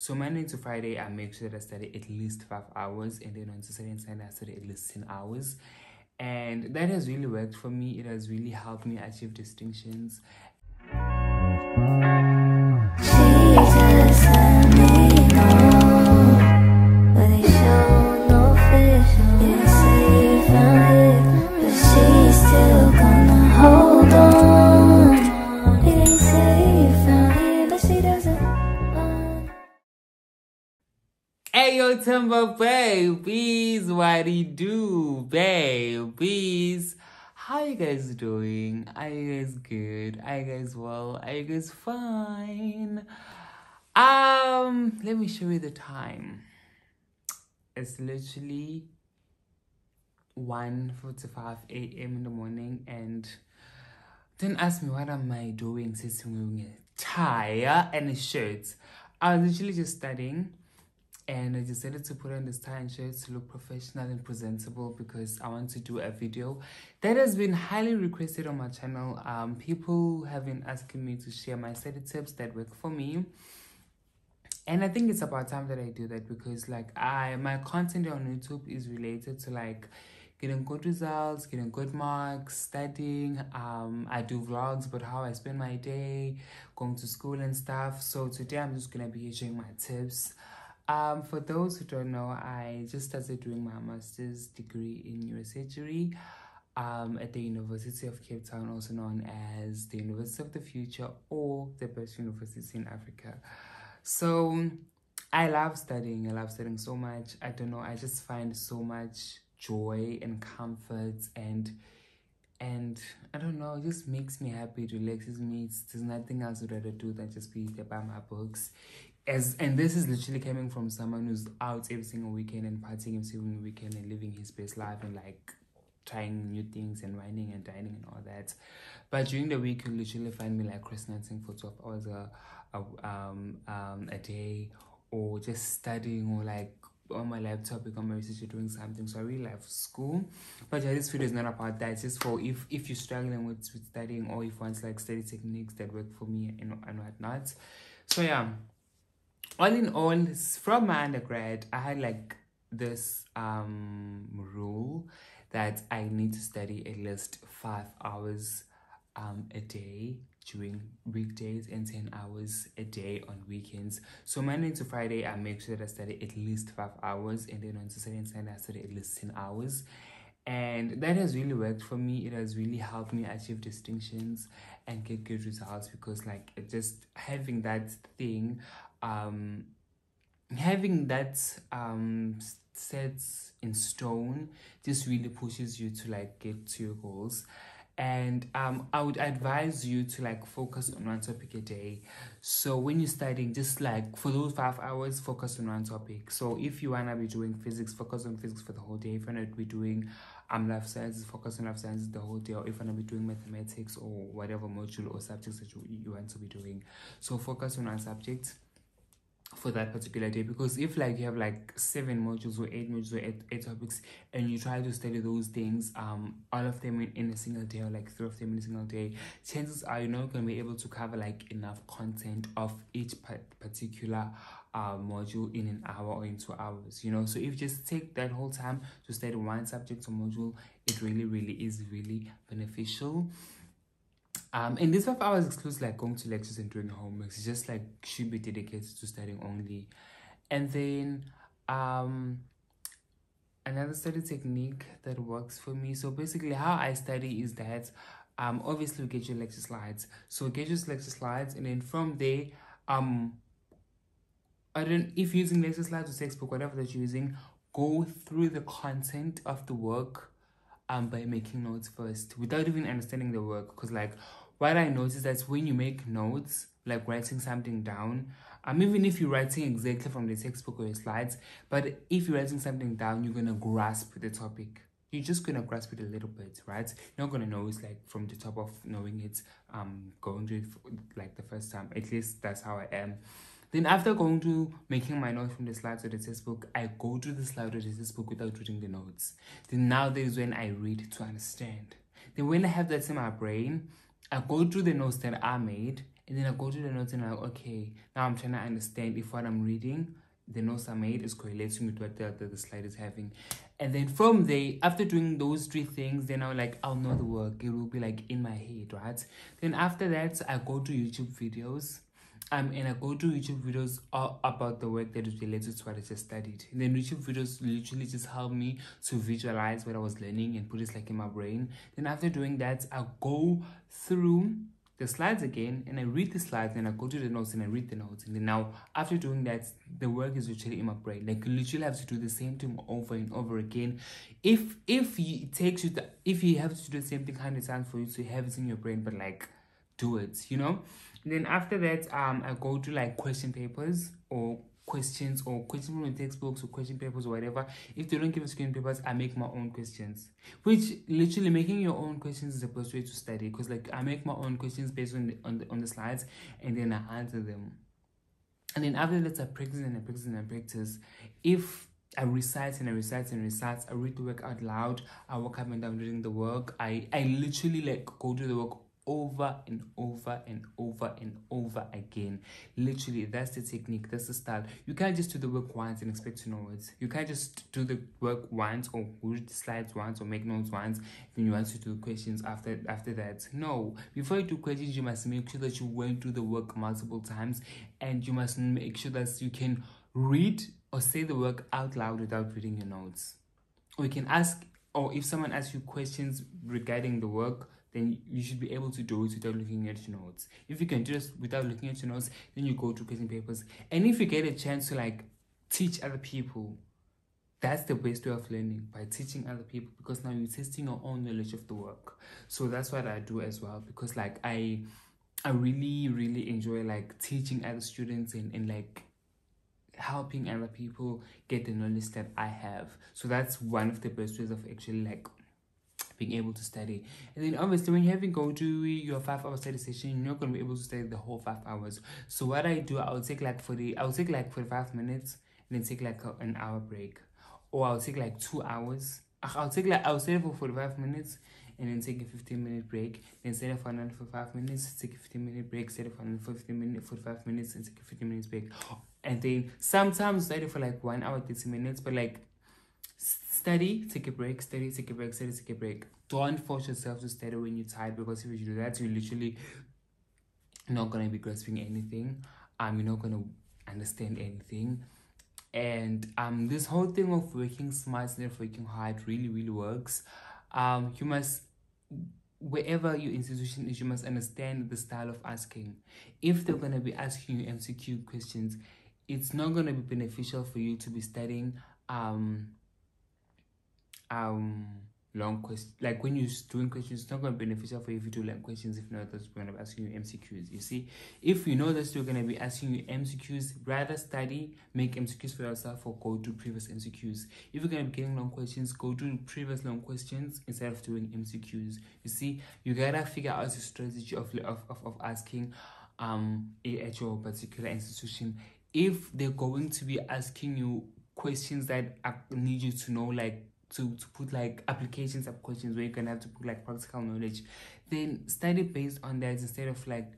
So Monday to Friday, I make sure that I study at least five hours, and then on Saturday and Sunday, I study at least ten hours, and that has really worked for me. It has really helped me achieve distinctions. Themba babies, what do you do, babies? How you guys doing? Are you guys good? Are you guys well? Are you guys fine? Um, let me show you the time. It's literally 1.45 a.m. in the morning and don't ask me what am I doing I'm wearing a tie and a shirt. I was literally just studying and I decided to put on this tie and shirt to look professional and presentable because I want to do a video that has been highly requested on my channel. Um, people have been asking me to share my study tips that work for me. And I think it's about time that I do that because like I my content on YouTube is related to like getting good results, getting good marks, studying. Um, I do vlogs about how I spend my day, going to school and stuff. So today I'm just gonna be sharing my tips. Um, for those who don't know, I just started doing my master's degree in neuroscience um, at the University of Cape Town, also known as the University of the Future or the best university in Africa. So I love studying. I love studying so much. I don't know. I just find so much joy and comfort and and I don't know, it just makes me happy, it relaxes me. there's nothing else I'd rather do than just be there by my books as and this is literally coming from someone who's out every single weekend and partying every single weekend and living his best life and like trying new things and whining and dining and all that. But during the week, you literally find me like procrastinating for 12 hours a, a, um, um, a day or just studying or like on my laptop on my research doing something. So I really love school. But yeah, this video is not about that. It's just for if, if you're struggling with, with studying or if you want like study techniques that work for me and, and whatnot. So yeah all in all from my undergrad i had like this um rule that i need to study at least five hours um a day during weekdays and 10 hours a day on weekends. So monday to friday i make sure that i study at least five hours and then on saturday and sunday i study at least 10 hours. And that has really worked for me. It has really helped me achieve distinctions and get good results because like just having that thing um having that um set in stone just really pushes you to like get to your goals and um, I would advise you to like focus on one topic a day. So when you're studying, just like for those five hours, focus on one topic. So if you wanna be doing physics, focus on physics for the whole day. If you wanna be doing um life sciences, focus on life sciences the whole day. Or if you wanna be doing mathematics or whatever module or subjects that you, you want to be doing, so focus on one subject for that particular day because if like you have like seven modules or eight modules or eight, eight topics and you try to study those things um all of them in, in a single day or like three of them in a single day chances are you're not going to be able to cover like enough content of each particular uh, module in an hour or in two hours you know? So if you just take that whole time to study one subject or module it really really is really beneficial um, and this five hours excludes like going to lectures and doing homeworks. It's just like should be dedicated to studying only. And then um, another study technique that works for me. So basically, how I study is that um, obviously we get your lecture slides. So get your lecture slides, and then from there, um, I don't if using lecture slides or textbook, whatever that you're using, go through the content of the work um by making notes first without even understanding the work because like what i noticed that when you make notes like writing something down um even if you're writing exactly from the textbook or your slides but if you're writing something down you're gonna grasp the topic you're just gonna grasp it a little bit right you're not gonna know it's like from the top of knowing it um going to it like the first time at least that's how i am then after going to making my notes from the slides of the textbook, I go to the slide of the textbook without reading the notes. Then now there is when I read to understand. Then when I have that in my brain, I go through the notes that I made And then I go to the notes and I'm like, okay, now I'm trying to understand if what I'm reading, the notes I made is correlating with what the, the, the slide is having. And then from there, after doing those three things, then I'll like, I'll know the work. It will be like in my head, right? Then after that, I go to YouTube videos um, and I go to YouTube videos all about the work that is related to what I just studied. And then YouTube videos literally just help me to visualize what I was learning and put it like in my brain. Then after doing that, I go through the slides again and I read the slides and I go to the notes and I read the notes. And then now after doing that, the work is literally in my brain. Like you literally have to do the same thing over and over again. If if it takes you the if you have to do the same thing hundred times for you to have it in your brain, but like do it, you know? Then after that um i go to like question papers or questions or questions from the textbooks or question papers or whatever if they don't give us question papers i make my own questions which literally making your own questions is the best way to study because like i make my own questions based on the, on the on the slides and then i answer them and then after that i practice and i practice and i practice if I recite and I recite and recite. I read the work out loud. I walk up and down reading the work. I, I literally like go to the work over and over and over and over again. Literally, that's the technique, that's the style. You can't just do the work once and expect to know it. You can't just do the work once or read the slides once or make notes once, then you want to do questions after after that. No, before you do questions, you must make sure that you went through the work multiple times and you must make sure that you can read or say the work out loud without reading your notes. Or you can ask, or if someone asks you questions regarding the work, then you should be able to do it without looking at your notes. If you can do this without looking at your notes, then you go to question papers. And if you get a chance to like teach other people, that's the best way of learning by teaching other people because now you're testing your own knowledge of the work. So that's what I do as well because like I I really, really enjoy like teaching other students and, and like helping other people get the knowledge that I have. So that's one of the best ways of actually like being able to study. And then obviously when you have to go to your five hour study session, you're not gonna be able to study the whole five hours. So what I do, I'll take like for the I'll take like 45 minutes and then take like an hour break. Or I'll take like two hours. Ah, I'll take like I'll study for 45 minutes and then take a 15 minute break, then study for another for five minutes, take a 15 minute break, study for another 15 minutes, 45 minutes, and take a 15 minutes break. And then sometimes study for like one hour, 30 minutes, but like Study, take a break, study, take a break, study, take a break. Don't force yourself to study when you're tired because if you do that, you're literally not gonna be grasping anything. Um, you're not gonna understand anything. And um, this whole thing of working smart instead of working hard really, really works. Um, you must wherever your institution is, you must understand the style of asking. If they're going to be asking you MCQ questions, it's not going to be beneficial for you to be studying um um long questions like when you're doing questions it's not going to be beneficial for you if you do long questions if not that's going to be asking you mcqs you see if you know that you're going to be asking you mcqs rather study make mcqs for yourself or go to previous mcqs if you're going to be getting long questions go to previous long questions instead of doing mcqs you see you gotta figure out the strategy of of, of, of asking um at your particular institution. If they're going to be asking you questions that I need you to know like to, to put like applications of questions where you can have to put like practical knowledge. Then study based on that instead of like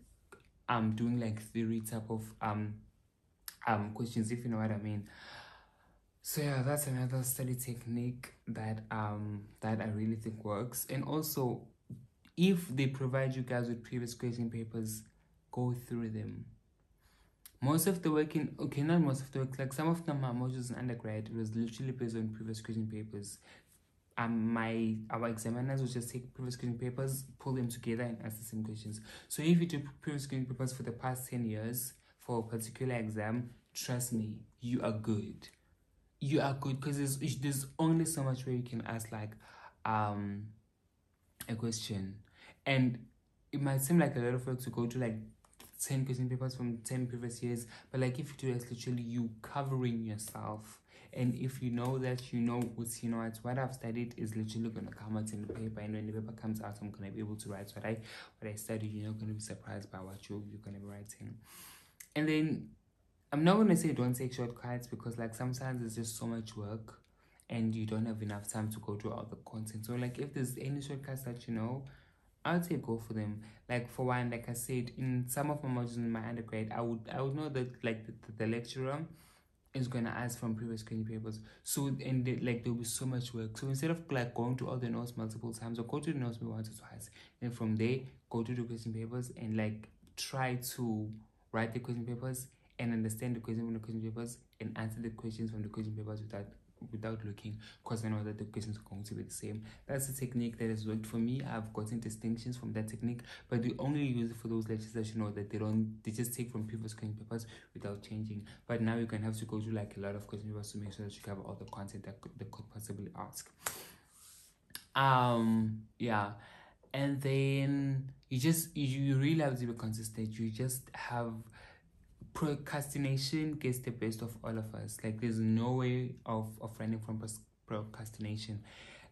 um doing like theory type of um um questions if you know what i mean. So yeah that's another study technique that um that i really think works. And also if they provide you guys with previous question papers go through them most of the work in okay not most of the work like some of them my modules in undergrad. It was literally based on previous question papers. Um my our examiners would just take previous question papers pull them together and ask the same questions. So if you do previous question papers for the past 10 years for a particular exam trust me you are good. You are good because there's there's only so much where you can ask like um a question. And it might seem like a lot of work to go to like 10 question papers from 10 previous years but like if you do that literally you covering yourself. And if you know that you know what you know it's what i've studied is literally gonna come out in the paper. And when the paper comes out i'm gonna be able to write what i what i studied. You're not gonna be surprised by what you, you're gonna be writing. And then i'm not gonna say don't take shortcuts because like sometimes it's just so much work and you don't have enough time to go through all the content. So like if there's any shortcuts that you know I'd say go for them. Like for one, like I said, in some of my modules in my undergrad, I would I would know that like the, the lecturer is gonna ask from previous question papers. So and they, like there'll be so much work. So instead of like going to all the notes multiple times, or go to the notes maybe once or twice, and from there go to the question papers and like try to write the question papers and understand the question from the question papers and answer the questions from the question papers without without looking because I know that the questions are going to be the same. That's a technique that has worked for me. I've gotten distinctions from that technique, but we only use it for those lectures that you know that they don't they just take from previous question papers without changing. But now you're gonna have to go through like a lot of question papers to make sure that you cover all the content that could, that could possibly ask. Um yeah. And then you just you, you really have to be consistent. You just have procrastination gets the best of all of us. Like there's no way of of running from procrastination.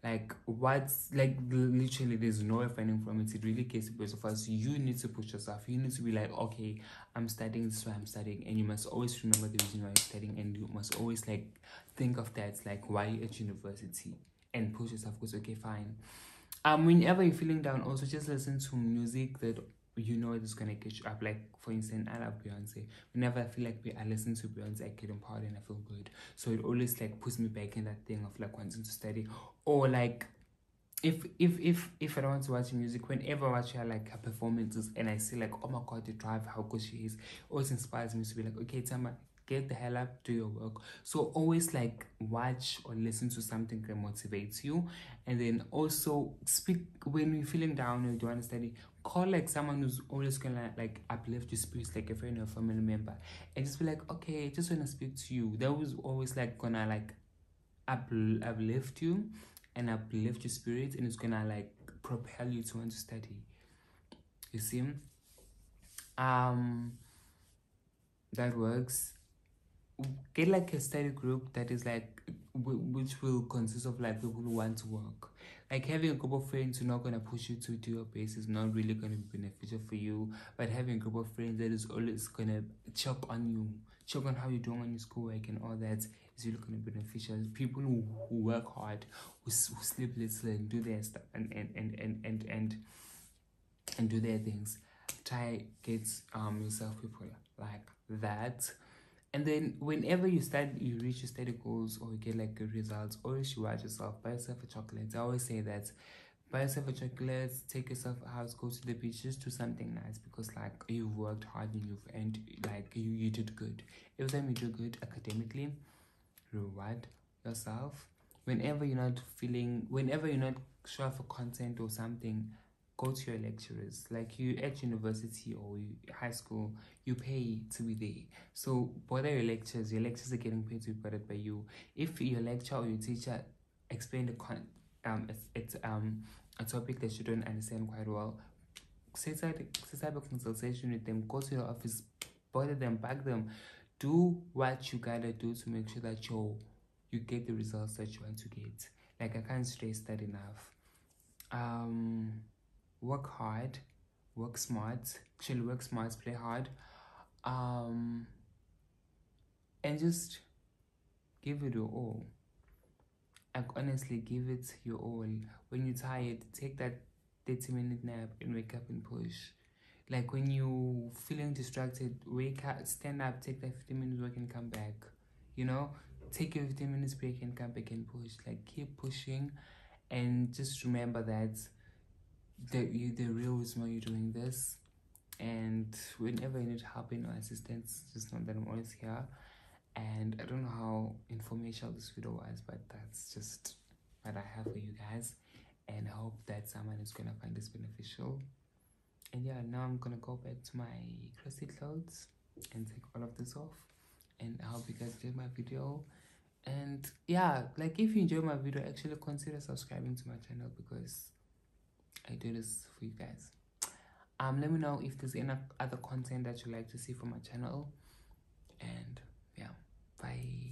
Like what's like literally there's no way of running from it. It really gets the best of us. You need to push yourself. You need to be like, okay, I'm studying this why I'm studying, and you must always remember the reason why you're studying, and you must always like think of that like why you're at university and push yourself. Because okay, fine. Um, whenever you're feeling down, also just listen to music that you know it's gonna get you up. Like for instance, I love Beyonce. Whenever I feel like I listen to Beyonce, I get empowered and I feel good. So it always like puts me back in that thing of like wanting to study. Or like if if if if I don't want to watch music, whenever I watch her like her performances and I see like oh my god the drive, how good she is, always inspires me to be like, okay, Themba, get the hell up, do your work. So always like watch or listen to something that motivates you. And then also speak when you're feeling down or you don't want to study, call like someone who's always gonna like uplift your spirits, like a friend or family member. And just be like, okay, just wanna speak to you. That was always like gonna like up uplift you and uplift your spirit and it's gonna like propel you to want to study. You see? Um that works get like a study group that is like which will consist of like people who want to work like having a group of friends who are not going to push you to do your best is not really going to be beneficial for you. But having a group of friends that is always going to check on you check on how you're doing on your schoolwork and all that is really going to be beneficial. People who, who work hard who, who sleep little and do their stuff and and and and and and, and do their things try get um yourself people like that and then whenever you start you reach your study goals or you get like good results always reward yourself buy yourself a chocolate. I always say that buy yourself a chocolate take yourself out go to the beach just do something nice because like you've worked hard and you've and like you, you did good. Every time you do good academically reward yourself. Whenever you're not feeling whenever you're not sure for content or something go to your lecturers like you at university or high school you pay to be there. So bother your lectures? Your lectures are getting paid to be bothered by you. If your lecturer or your teacher explain the con um it's, um a topic that you don't understand quite well set set up a consultation with them go to your office bother them bug them. Do what you gotta do to make sure that you you get the results that you want to get. Like i can't stress that enough. Um work hard, work smart, actually work smart, play hard, um, and just give it your all. Like honestly, give it your all. When you're tired, take that 30 minute nap and wake up and push. Like when you feeling distracted, wake up, stand up, take that 15 minutes work and come back. You know, take your 15 minutes break and come back and push. Like keep pushing and just remember that the you the real reason why you're doing this and whenever you need help or assistance just know that i'm always here. And i don't know how informational this video was but that's just what i have for you guys. And I hope that someone is gonna find this beneficial. And yeah now i'm gonna go back to my crusty clothes and take all of this off. And i hope you guys enjoyed my video. And yeah like if you enjoy my video actually consider subscribing to my channel because I do this for you guys. Um, let me know if there's any other content that you like to see from my channel. And yeah, bye.